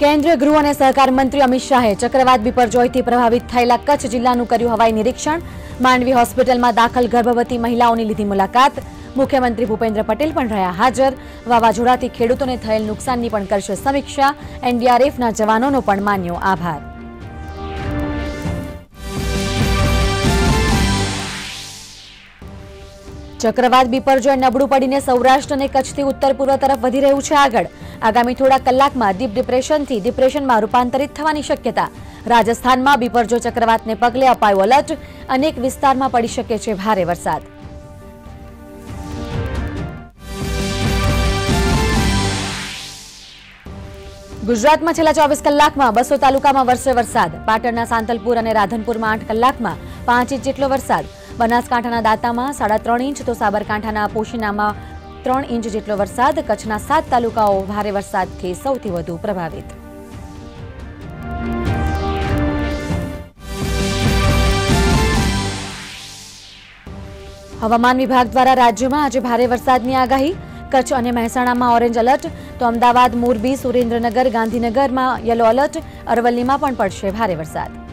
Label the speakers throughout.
Speaker 1: કેન્દ્રીય ગૃહ અને સહકાર મંત્રી અમિત શાહે ચક્રવાત બિપરજોયથી પ્રભાવિત થયેલા કચ્છ જિલ્લાનું કર્યું હવાઈ નિરીક્ષણ. માંડવી હોસ્પિટલમાં દાખલ ગર્ભવતી મહિલાઓની લીધી મુલાકાત. મુખ્યમંત્રી ભૂપેન્દ્ર પટેલ પણ રહ્યા હાજર. વાવાઝોડાથી ખેડૂતોને થયેલ નુકસાનની પણ કરશે સમીક્ષા. એનડીઆરએફના જવાનોનો પણ માન્યો આભાર. ચક્રવાત બિપરજોય નબળું પડીને સૌરાષ્ટ્ર અને કચ્છથી ઉત્તર પૂર્વ તરફ વધી રહ્યું છે આગળ. આગામી થોડા કલાકમાં ડીપ ડિપ્રેશનથી ડિપ્રેશનમાં રૂપાંતરિત થવાની શક્યતા. રાજસ્થાનમાં બિપરજો ચક્રવાતને પગલે અપાયો એલર્ટ અનેક વિસ્તારમાં પડી શકે છે ભારે વરસાદ. ગુજરાતમાં છેલ્લા ચોવીસ કલાકમાં બસો તાલુકામાં વરસે વરસાદ. પાટણના સાંતલપુર અને રાધનપુરમાં આઠ કલાકમાં પાંચ ઇંચ જેટલો વરસાદ. બનાસકાંઠાના દાંતામાં સાડા ત્રણ ઇંચ તો સાબરકાંઠાના પોશીનામાં ત્રણ ઇંચ જેટલો વરસાદ, કચ્છના સાત તાલુકાઓ ભારે વરસાદથી સૌથી વધુ પ્રભાવિત. હવામાન વિભાગ દ્વારા રાજ્યમાં આજે ભારે વરસાદની આગાહી. કચ્છ અને મહેસાણામાં ઓરેન્જ એલર્ટ તો અમદાવાદ, મોરબી, સુરેન્દ્રનગર, ગાંધીનગરમાં યલો એલર્ટ અરવલ્લીમાં પણ પડશે ભારે વરસાદ.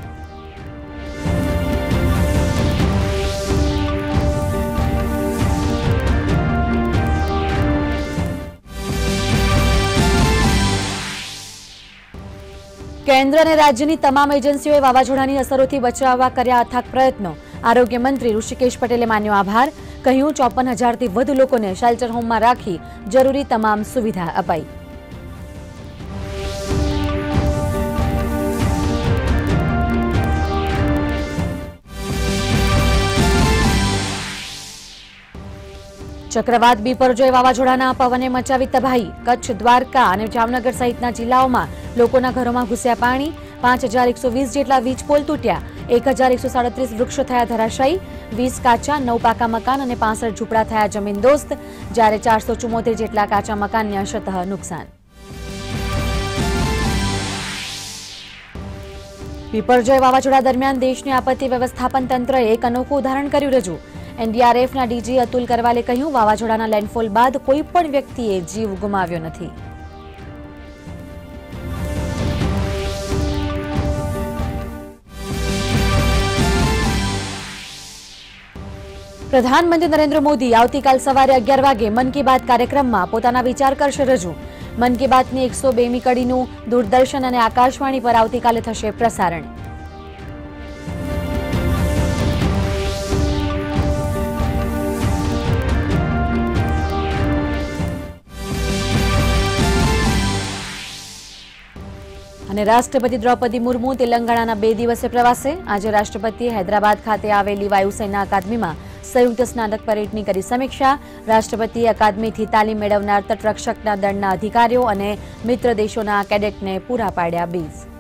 Speaker 1: કેન્દ્ર અને રાજ્યની તમામ એજન્સીઓએ વાવાઝોડાની અસરોથી બચાવવા કર્યા અથાક પ્રયત્નો. આરોગ્ય મંત્રી ઋષિકેશ પટેલે માન્યો આભાર. કહ્યું, ચોપન હજારથી વધુ લોકોને શેલ્ટર હોમમાં રાખી જરૂરી તમામ સુવિધા અપાઈ. ચક્રવાત બીપરજોય વાવાઝોડાના પવને મચાવી તબાહી. કચ્છ દ્વારકા અને જામનગર સહિતના જિલ્લાઓમાં લોકોના ઘરોમાં ઘૂસ્યા પાણી, પાંચ હજાર એકસો વીસ જેટલા વીજપોલ તૂટ્યા, એક હજાર એકસો સાડત્રીસ વૃક્ષો થયા ધરાશાયી, વીસ કાચા, નવ પાકા મકાન અને પાસઠ ઝૂંપડા થયા જમીનદોસ્ત જ્યારે ચારસો ચુમ્મોતેર જેટલા કાચા મકાનને અંશતઃ નુકસાન. વિપરજોય વાવાઝોડા દરમિયાન દેશની આપત્તિ વ્યવસ્થાપન તંત્રએ એક અનોખું ઉદાહરણ કર્યું રજૂ. એનડીઆરએફના ડીજી અતુલ કરવાલે કહ્યું, વાવાઝોડાના લેન્ડફોલ બાદ કોઈ પણ વ્યક્તિએ જીવ ગુમાવ્યો નથી. પ્રધાનમંત્રી નરેન્દ્ર મોદી આવતીકાલ સવારે અગિયાર વાગે મન કી બાત કાર્યક્રમમાં પોતાના વિચાર કરશે રજૂ. મન કી બાતની એકસો બેમી કડીનું દૂરદર્શન અને આકાશવાણી પર આવતીકાલે થશે પ્રસારણ. અને રાષ્ટ્રપતિ દ્રૌપદી મુર્મુ તેલંગાણાના બે દિવસે પ્રવાસે. આજે રાષ્ટ્રપતિએ હૈદરાબાદ ખાતે આવેલી વાયુસેના અકાદમીમાં સંયુક્ત સ્નાતક પરેડની કરી સમીક્ષા. રાષ્ટ્રપતિએ અકાદમીથી તાલીમ મેળવનાર તટરક્ષકના દળના અધિકારીઓ અને મિત્ર દેશોના કેડેટને પૂરા પાડ્યા બીઝ